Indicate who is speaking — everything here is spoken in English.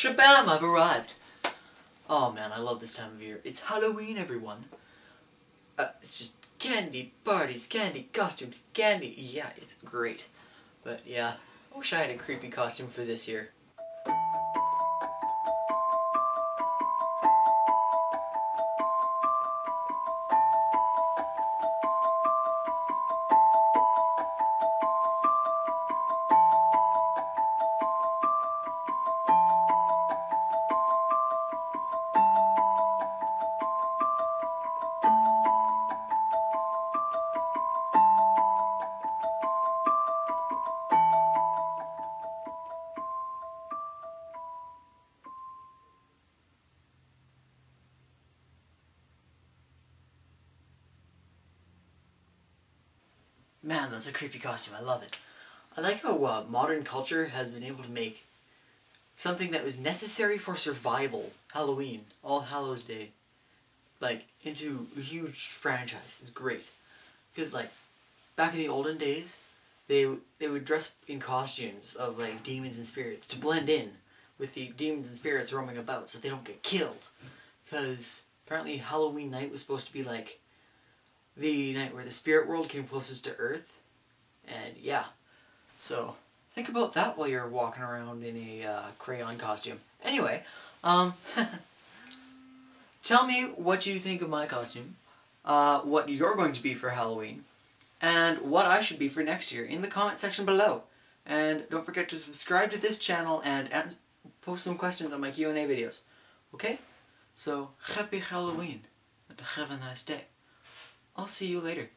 Speaker 1: Shabam, I've arrived. Oh man, I love this time of year. It's Halloween, everyone. Uh, it's just candy, parties, candy, costumes, candy. Yeah, it's great. But yeah, I wish I had a creepy costume for this year. Man, that's a creepy costume. I love it. I like how uh, modern culture has been able to make something that was necessary for survival, Halloween, All Hallows Day, like, into a huge franchise. It's great. Because, like, back in the olden days, they, they would dress in costumes of, like, demons and spirits to blend in with the demons and spirits roaming about so they don't get killed. Because apparently Halloween night was supposed to be, like, the night where the spirit world came closest to Earth. And yeah, so think about that while you're walking around in a uh, crayon costume. Anyway, um, tell me what you think of my costume, uh, what you're going to be for Halloween, and what I should be for next year in the comment section below. And don't forget to subscribe to this channel and post some questions on my Q&A videos. Okay? So, happy Halloween and have a nice day. I'll see you later.